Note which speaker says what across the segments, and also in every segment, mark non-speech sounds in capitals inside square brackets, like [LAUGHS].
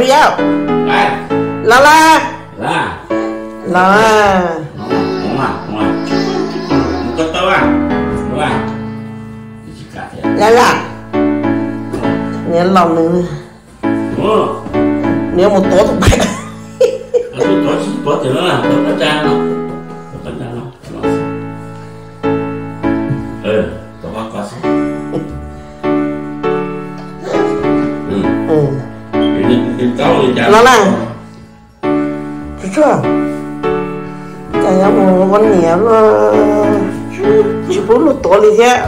Speaker 1: Hurry up.
Speaker 2: Ba. La la. La. La. La
Speaker 1: la. Nhớ lòng nữa. Nếu một tối tụi bay.
Speaker 2: Tôi tối tối thì nó là tôi nó trang rồi. nó
Speaker 1: này chưa? Chạy ra một con nhẹ nó
Speaker 2: ờ,
Speaker 1: chú bố nó to
Speaker 2: lên
Speaker 1: thế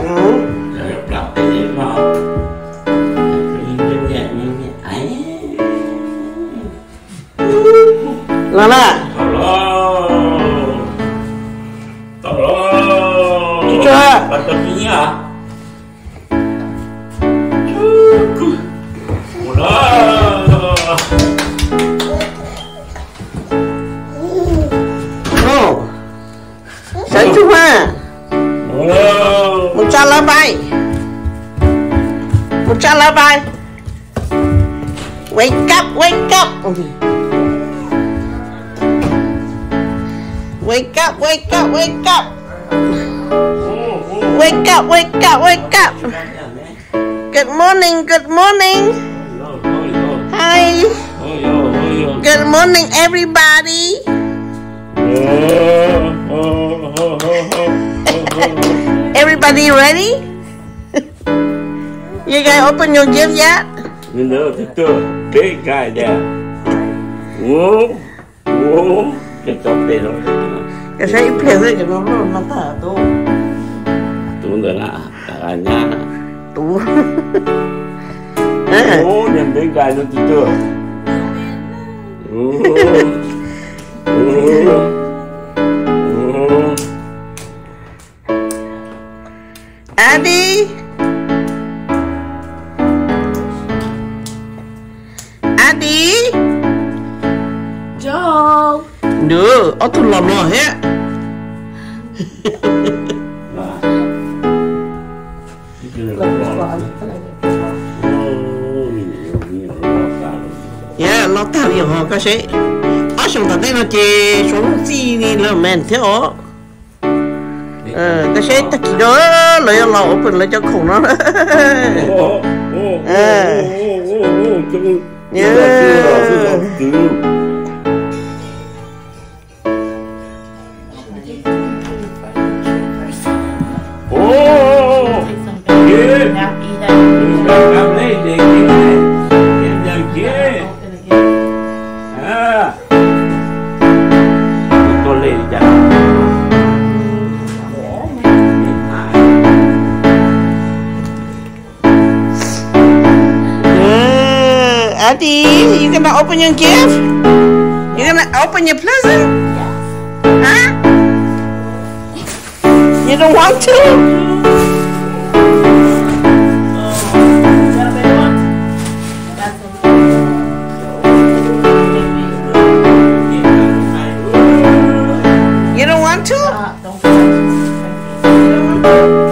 Speaker 1: là là bay. Một cha lá bay. Wake up, wake up. Wake up, wake up, wake up. Wake up, wake up, wake up. Good morning, good morning. Hi. Good morning, everybody. [LAUGHS] [LAUGHS] Everybody ready? [LAUGHS] you guys open your gift yet?
Speaker 2: No, just do. Big guy there. Whoa, whoa. Cái chọc đây rồi.
Speaker 1: Cái xe im phía đây cái nó nó nó thả tu.
Speaker 2: Tu nữa là cả nhà.
Speaker 1: Tu.
Speaker 2: Whoa, nhầm big guy nó just do
Speaker 1: it. Andy Andy
Speaker 3: Joe?
Speaker 1: Được, ở tụi lòng rồi hết Yeah, lọt tao yêu hò cái gì Ở trong tao đây nó chê xuống gì đi là mẹn thế ổ Ờ, cái sẽ ta chỉ đó lấy là open lấy cho khủng nó.
Speaker 2: Oh,
Speaker 1: your gift? You gonna open your present? Huh? You don't want to? You don't want to?
Speaker 4: Uh, don't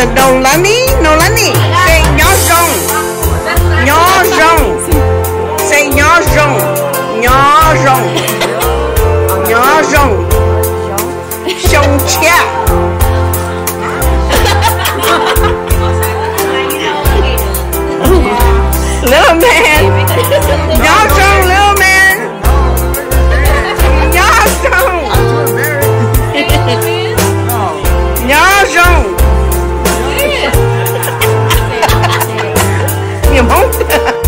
Speaker 4: là đầu lá ní
Speaker 3: no,
Speaker 4: lá ní. Say nhỏ rồng. Nhỏ rồng. Say nhỏ rồng. Nhỏ rồng. Nhỏ rồng. Sông chia não? [LAUGHS]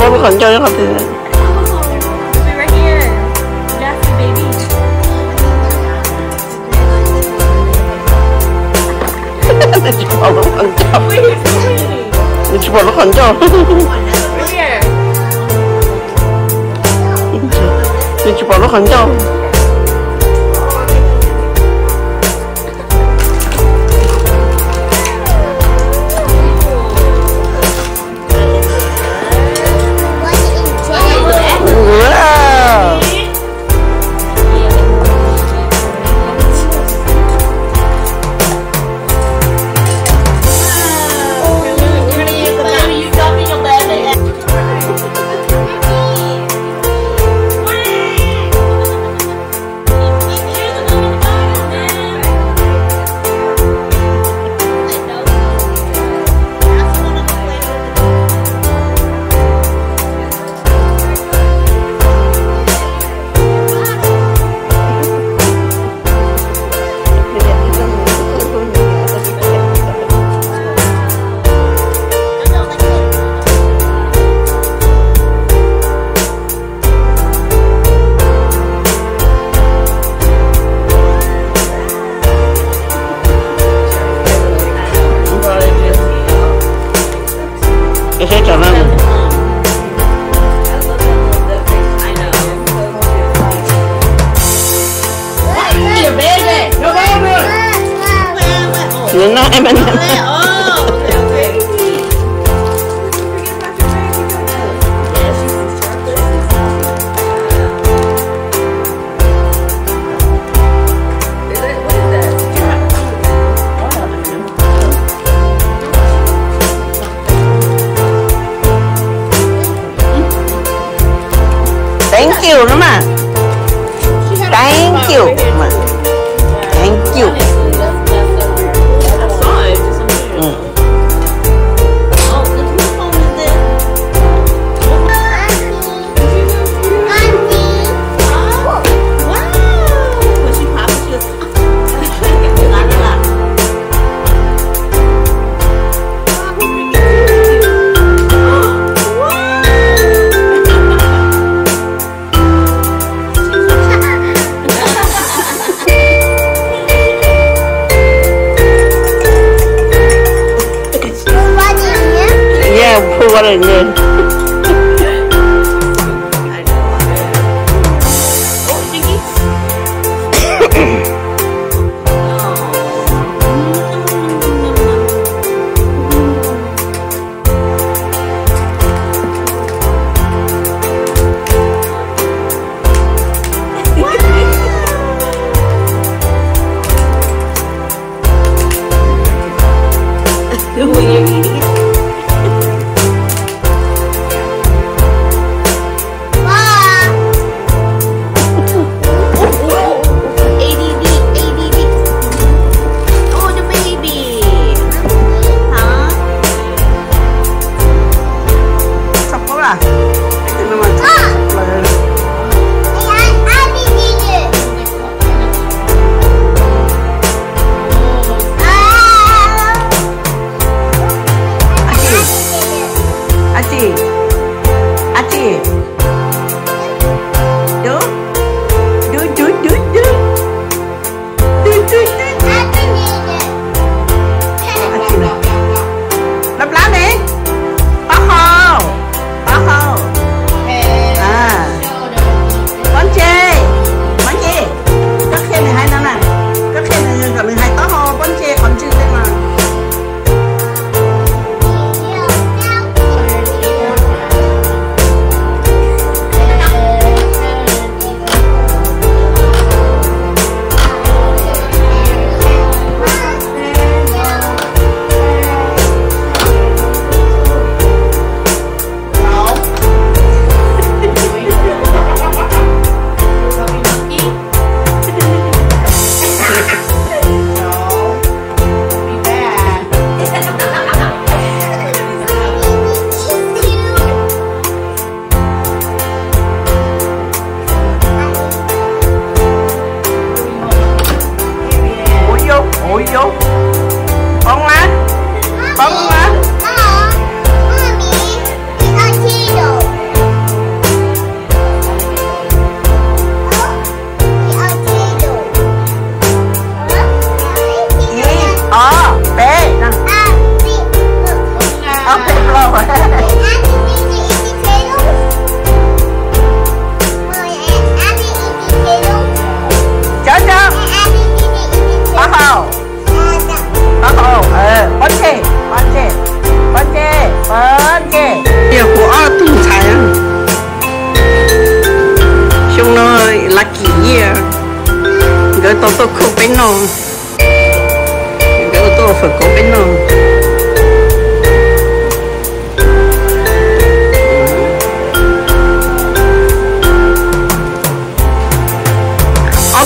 Speaker 4: 먹으러 간 게 아니거든. 내 집발로 간다. 내 집발로 간다. 내
Speaker 1: 집발로 간다.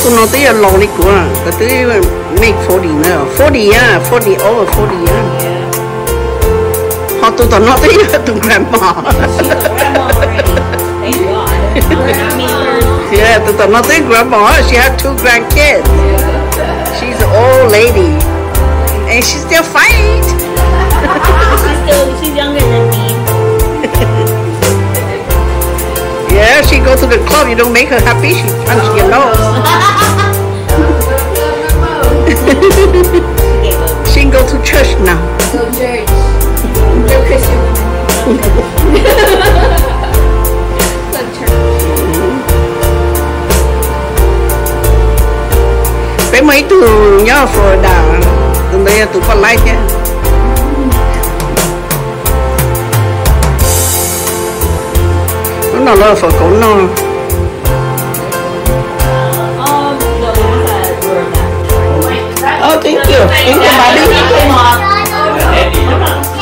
Speaker 3: so now they
Speaker 1: are lonely one. But they even make 40 now. 40 yeah, 40 over 40 yeah.
Speaker 3: yeah. How to the
Speaker 1: not they to grandma. She's a grandma already. Yeah, the grandma. She had two grandkids. She's an old lady. And she still fight.
Speaker 3: she's still she's younger than me. [LAUGHS]
Speaker 1: Yeah, she goes to the club. You don't make her happy, she punch your nose. [LAUGHS] she can go to church now.
Speaker 3: Go to church. You're Christian woman. Go church.
Speaker 1: Bé mấy từ nhớ Florida, từ
Speaker 4: đây to con like nhé. nó nào lơ phải cổ nó Oh, thank you. Thank you,
Speaker 2: Bobby.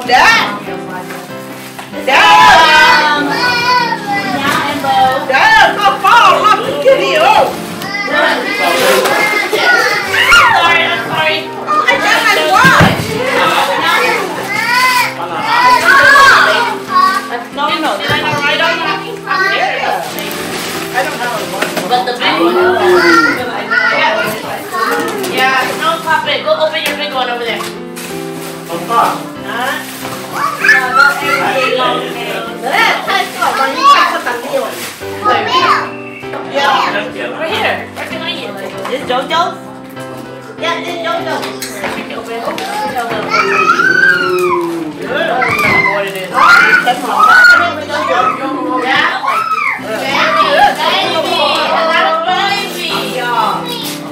Speaker 4: Ôi, còn đá. Đá.
Speaker 3: Now and bow.
Speaker 4: Đá có phao lắm cái gì không?
Speaker 3: Sorry, I'm sorry.
Speaker 4: Anh đá này quá.
Speaker 3: No, no. Did I not write on that?
Speaker 4: I don't know.
Speaker 3: But the big one. Yeah. Yeah, no, pop it. Go open your big one over there.
Speaker 4: con đó
Speaker 3: rồi bọn em thì lòng nè
Speaker 4: đấy thay khỏi bọn những cái con bằng nhiều Right
Speaker 3: here. Where can
Speaker 4: This JoJo? Yeah, this JoJo.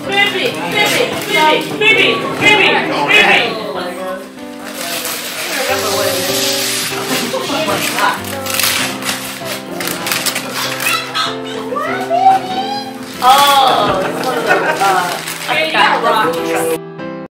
Speaker 3: Baby, baby, baby, baby, baby, baby. Oh, it's one of uh.